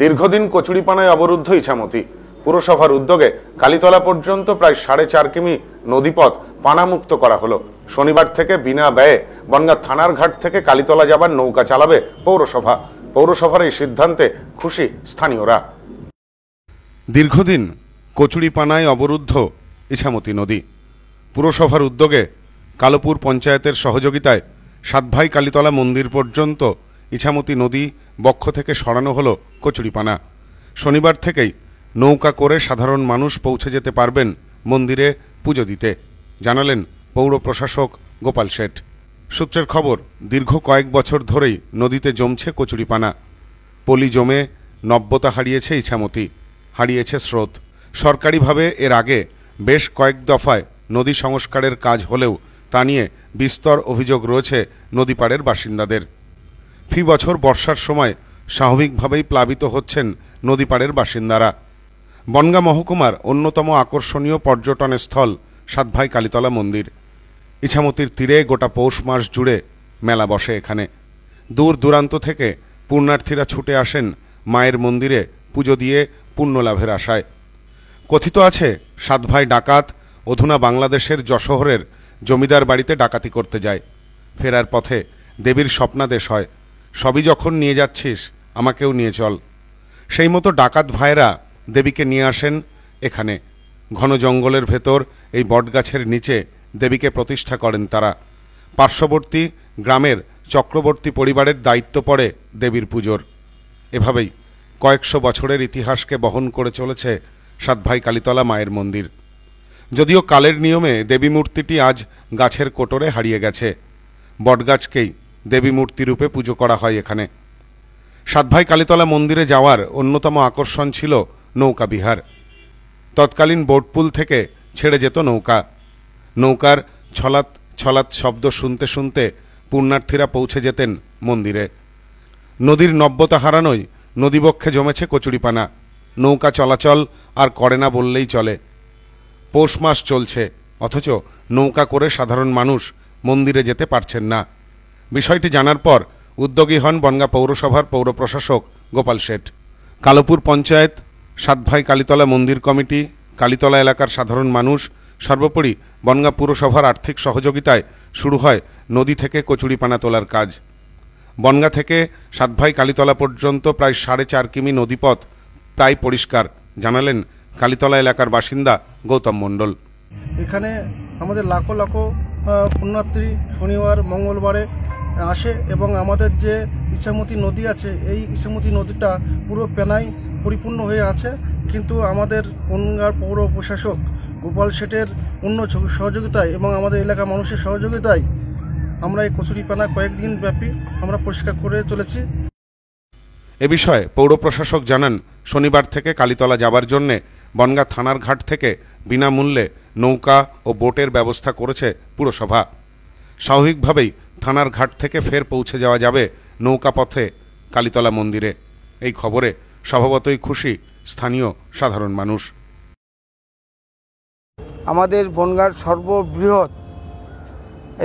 দীর্ঘদিন কচুরিপানায় অবরুদ্ধ ইছামতি। পুরসভার উদ্যোগে কালীতলা পর্যন্ত প্রায় সাড়ে চার কিমি নদীপথ পানামুক্ত করা হলো। শনিবার থেকে বিনা ব্যয়ে বনগাঁ থানার ঘাট থেকে কালীতলা যাবার নৌকা চালাবে পৌরসভা। পৌরসভার এই সিদ্ধান্তে খুশি স্থানীয়রা। দীর্ঘদিন কচুরিপানায় অবরুদ্ধ ইছামতি নদী। পুরসভার উদ্যোগে কালোপুর পঞ্চায়েতের সহযোগিতায় সাতভাই কালীতলা মন্দির পর্যন্ত ইছামতি নদী বক্ষ থেকে সরানো হলো কচুরিপানা। শনিবার থেকেই নৌকা করে সাধারণ মানুষ পৌঁছে যেতে পারবেন মন্দিরে পুজো দিতে, জানালেন পৌর প্রশাসক গোপাল শেঠ। সূত্রের খবর, দীর্ঘ কয়েক বছর ধরেই নদীতে জমছে কচুরিপানা। পলি জমে নব্যতা হারিয়েছে ইছামতি, হারিয়েছে স্রোত। সরকারিভাবে এর আগে বেশ কয়েক দফায় নদী সংস্কারের কাজ হলেও তা নিয়ে বিস্তর অভিযোগ রয়েছে নদীপাড়ের বাসিন্দাদের। ফি বছর বর্ষার সময় স্বাভাবিকভাবেই প্লাবিত হচ্ছেন নদীপাড়ের বাসিন্দারা। বনগাঁ মহকুমার অন্যতম আকর্ষণীয় পর্যটন স্থল সাতভাই কালীতলা মন্দির। ইছামতির তীরে গোটা পৌষ মাস জুড়ে মেলা বসে এখানে। দূর দূরান্ত থেকে পুণ্যার্থীরা ছুটে আসেন মায়ের মন্দিরে পুজো দিয়ে পুণ্য লাভের আশায়। কথিত আছে সাত ভাই ডাকাত অধুনা বাংলাদেশের যশোহরের জমিদার বাড়িতে ডাকাতি করতে যায়। ফেরার পথে দেবীর স্বপ্নাদেশ হয়। সবই যখন নিয়ে যাচ্ছিস আমাকেও নিয়ে চল। সেই মতো ডাকাত ভাইরা দেবীকে নিয়ে আসেন এখানে। ঘন জঙ্গলের ভেতর এই বটগাছের নিচে দেবীকে প্রতিষ্ঠা করেন তারা। পার্শ্ববর্তী গ্রামের চক্রবর্তী পরিবারের দায়িত্ব পড়ে দেবীর পুজোর। এভাবেই কয়েকশো বছরের ইতিহাসকে বহন করে চলেছে সাতভাই কালীতলা মায়ের মন্দির। যদিও কালের নিয়মে দেবী মূর্তিটি আজ গাছের কোটরে হারিয়ে গেছে। বটগাছকেই দেবী মূর্তি রূপে পুজো করা হয় এখানে। সাতভাই কালীতলা মন্দিরে যাওয়ার অন্যতম আকর্ষণ ছিল নৌকা বিহার। তৎকালীন বোটপুল থেকে ছেড়ে যেত নৌকা। নৌকার ছলাৎ ছলাৎ শব্দ শুনতে শুনতে পুণ্যার্থীরা পৌঁছে যেতেন মন্দিরে। নদীর নব্যতা হারানোয় নদীবক্ষে জমেছে কচুরিপানা। নৌকা চলাচল আর করে না বললেই চলে। পৌষ মাস চলছে, অথচ নৌকা করে সাধারণ মানুষ মন্দিরে যেতে পারছেন না। বিষয়টি জানার পর উদ্যোগী হন বনগা পৌরসভার পৌর প্রশাসক গোপাল শেঠ। কালোপুর পঞ্চায়েত সাতভাই কালীতলা মন্দির কমিটি, কালীতলা এলাকার সাধারণ মানুষ, সর্বোপরি বনগা পুরসভার আর্থিক সহযোগিতায় শুরু হয় নদী থেকে কচুরিপানা তোলার কাজ। বনগা থেকে সাতভাই কালীতলা পর্যন্ত প্রায় সাড়ে চার কিমি নদীপথ প্রায় পরিষ্কার, জানালেন কালীতলা এলাকার বাসিন্দা গৌতম মণ্ডল। এখানে আমাদের লাখো লাখো পুণ্যার্থী শনিবার, মঙ্গলবারে আসে এবং আমাদের যে ইসামতি নদী আছে, এই ইসামতি নদীটা পুরো পেনায় পরিপূর্ণ হয়ে আছে। কিন্তু আমাদের বনগাঁর পৌর প্রশাসক গোপাল শেঠের ছ- সহযোগিতায় এবং আমাদের এলাকার মানুষের সহযোগিতায় আমরা এই কচুরিপানা কয়েকদিন ব্যাপী আমরা পরিষ্কার করে চলেছি। এ বিষয়ে পৌর প্রশাসক জানান, শনিবার থেকে কালীতলা যাবার জন্যে বনগা থানার ঘাট থেকে বিনামূল্যে নৌকা ও বোটের ব্যবস্থা করেছে পুরসভা। স্বাভাবিকভাবেই থানার ঘাট থেকে ফের পৌঁছে যাওয়া যাবে নৌকা পথে কালীতলা মন্দিরে। এই খবরে স্বভাবতই খুশি স্থানীয় সাধারণ মানুষ। আমাদের বনগাঁর সর্ববৃহৎ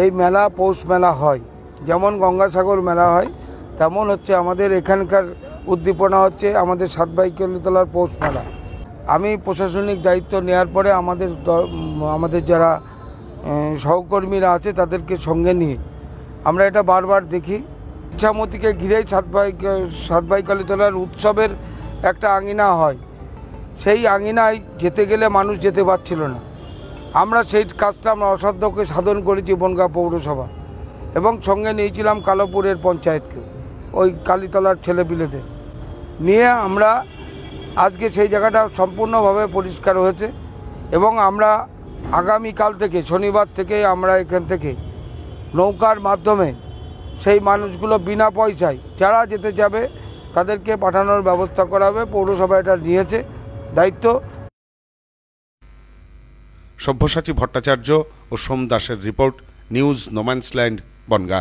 এই মেলা, পৌষ মেলা হয়। যেমন গঙ্গাসাগর মেলা হয়, তেমন হচ্ছে আমাদের এখানকার উদ্দীপনা হচ্ছে আমাদের সাতবাই সাতবাইকলিতলার পৌষ মেলা। আমি প্রশাসনিক দায়িত্ব নেওয়ার পরে আমাদের আমাদের যারা সহকর্মীরা আছে তাদেরকে সঙ্গে নিয়ে আমরা এটা বারবার দেখি। ইচ্ছামতিকে ঘিরেই সাতবাই সাতবাইকালীতলার উৎসবের একটা আঙিনা হয়। সেই আঙিনায় যেতে গেলে মানুষ যেতে পারছিল না। আমরা সেই কাজটা আমরা অসাধ্যকে সাধন করেছি বনগাঁ পৌরসভা এবং সঙ্গে নিয়েছিলাম কালোপুরের পঞ্চায়েতকে, ওই কালীতলার ছেলেপিলেদের। নিয়ে আমরা আজকে সেই জায়গাটা সম্পূর্ণভাবে পরিষ্কার হয়েছে এবং আমরা আগামীকাল থেকে, শনিবার থেকে আমরা এখান থেকে নৌকার মাধ্যমে সেই মানুষগুলো বিনা পয়সায় যারা যেতে যাবে তাদেরকে পাঠানোর ব্যবস্থা করা হবে, পৌরসভা এটা নিয়েছে, দায়িত্ব। সভ্যসাচী ভট্টাচার্য ও সোম দাসের রিপোর্ট, নিউজ নোম্যান্সল্যান্ড বনগা।